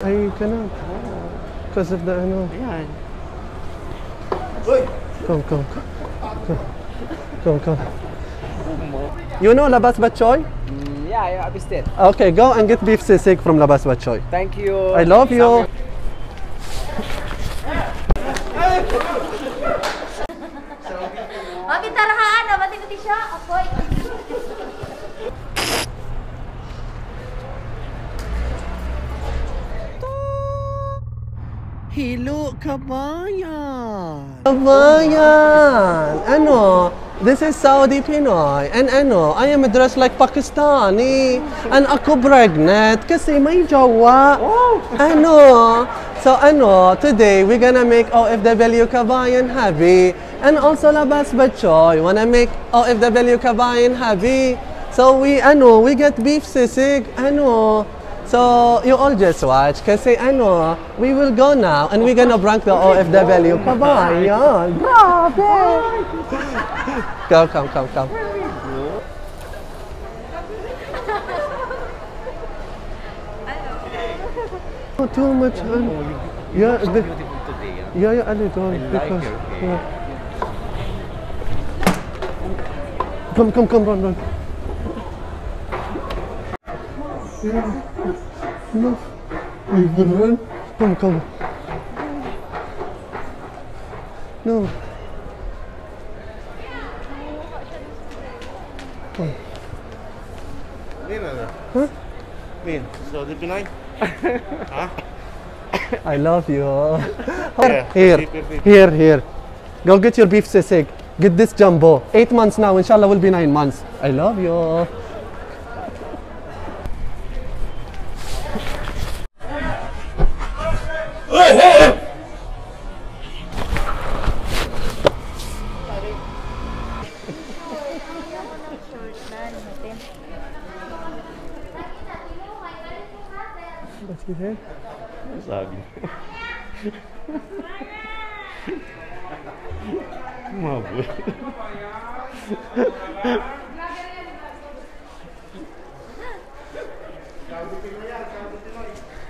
I cannot. Because of the, ano. Ayan. Come, come, come. Come, come. You know Labas Batchoy? Mm, yeah, I missed it. Okay, go and get beef sisig from Labas Batchoy. Thank you. I love you. Mami, tarahaan na. Mati-mati siya. Apoy. Hello, kabayan. Kabayan! Ano? This is Saudi Pinoy. And ano, I am dressed like Pakistani. And ako pregnant kasi may jowa. Ano? So ano, today we're gonna make OFW Kabayan happy. And also Labas Batchoy wanna make OFW Kabayan happy. So we ano, we get beef sisig. Ano? So you all just watch kasi ano, we will go now and we're gonna prank the OFW Kabayan. Grabe! Go, come, come, come. Oh, too much. ano. Yeah, the, yeah, yeah, a little. because, yeah. Come, come, come, run, run. Laf. Ik ben ren. Kom, kom. No. Kom. Mean or not? Huh? Mean. So the huh? I love you. yeah, here, here, here. Go get your beef sisig. Get this jumbo. Eight months now, inshallah will be nine months. I love you. What's he say? Sabi. Mabul.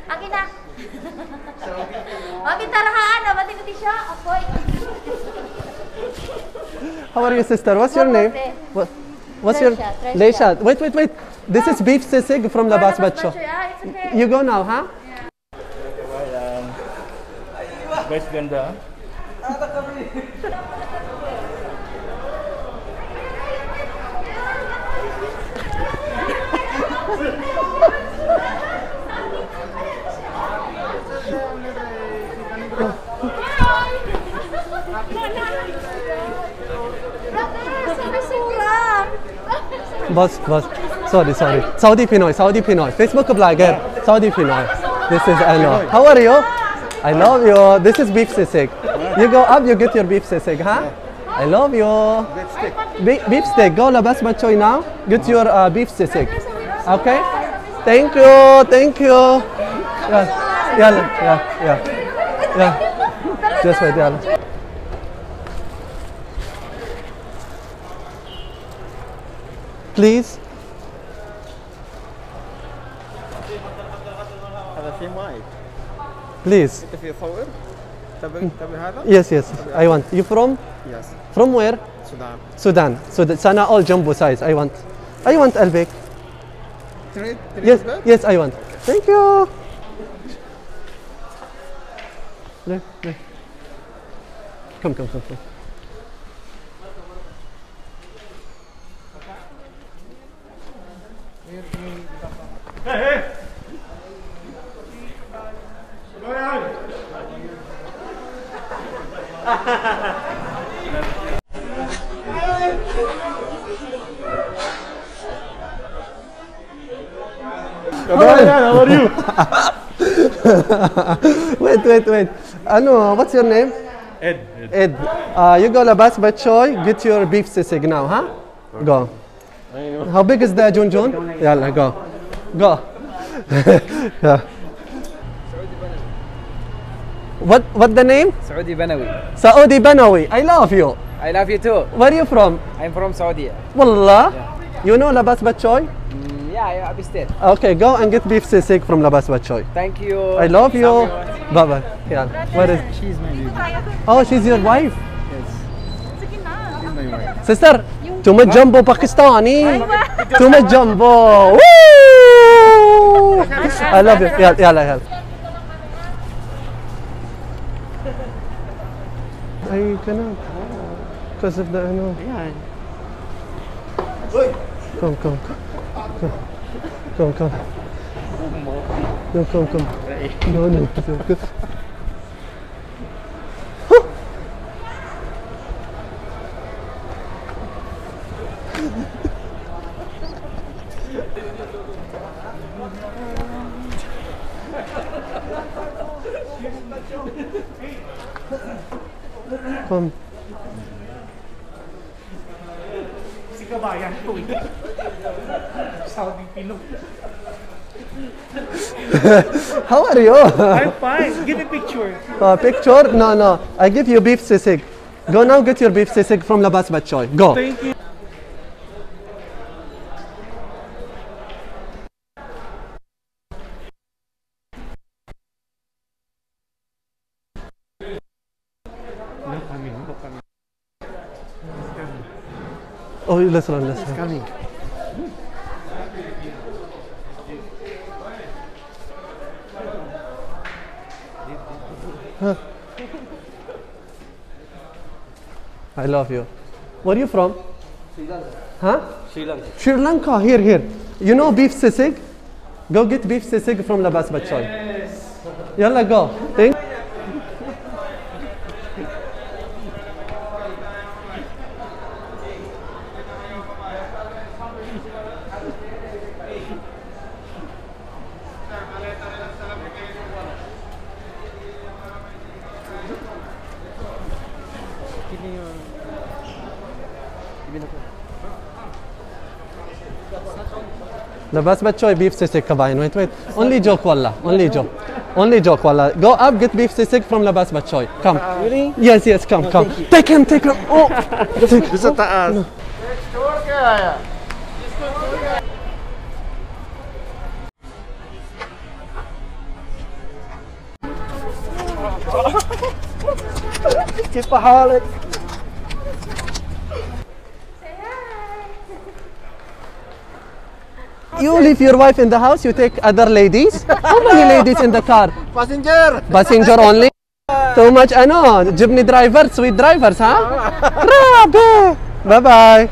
Akin na. Mami, tarahaan na. Mati-mati siya. Apoy. How are you, sister? What's your name? Mabuti. What, what's your Tresha, Tresha. Leisha. Wait, wait, wait. This is beef sisig from Labas Bacho. It's okay. You go now, huh? Guys, ganda. Sabi surang. Sorry, sorry. Saudi Pinoy, Saudi Pinoy. Facebook vlogger. Saudi Pinoy. This is Ano. How are you? I love you. This is beef sisig. You go up, you get your beef sisig, huh? I love you. Be- beef steak. Go labas batchoy now. Get your uh, beef sisig. Okay? Thank you. Thank you. Yeah. Yeah. Yeah. Yeah. Yeah. Just wait. Yeah. Please. هذا في ماي Please. انت في صور تبي تبي هذا؟ Yes, yes. I want. You from? يس From where? سودان Sudan. Sudan. Sana all jumbo size. I want. I want Albek. تريد تريد Yes, بس؟ yes, I want. Thank you. Le, le. Come, come, come, come. How are you? wait, wait, wait. Ano, what's your name? Ed. Ed. Uh, you go to labas batchoy. Get your beef sisig now, huh? Go. How big is the junjun? Yalla, go. Go. yeah. What, what the name? Saudi Banawi. Saudi Banawi. I love you. I love you too. Where are you from? I'm from Saudi. Wallah. You know labas batchoy? Mm, Yeah, yeah, abis din. Okay, go and get beef sisig from Labas Batchoy. Thank you. I love you. Bye bye. Yeah. Where is? She's my baby. Oh, she's your wife. Yes. She's my wife. Sister, too much jumbo Pakistani. Too much jumbo. Woo! I love you. Yeah, yeah, yeah. I cannot. Because of the, ano. Yan. Come, come. Come, come. come. No, come, come. No, no. no, no. Come. Si kabayan ko eh. How are you? I'm fine. Give me a picture. Uh, picture? No, no. I give you beef sisig. Go now get your beef sisig from Labas Batchoy. Go. Thank you. Oh, let's run, let's run. Coming. I love you. Where are you from? Sri Lanka. Huh? Sri Lanka. Sri Lanka. Here, here. You know beef sisig? Go get beef sisig from Labas Batchoy. Yes. Yalla, go. Thank Labas Batchoy beef sisig kabayan. Wait, wait. Only joke walla. Only joke. Only joke walla. Go up, get beef sisig from Labas Batchoy. Come. Uh, Really? Yes, yes, come, no, come. Take him, take him. Oh. Take- Doon sa taas. Kipahalik. You leave your wife in the house, you take other ladies? How many ladies in the car? Passenger! Passenger only? Too much I know. jeepney drivers, sweet drivers, huh? Grabe! Bye-bye!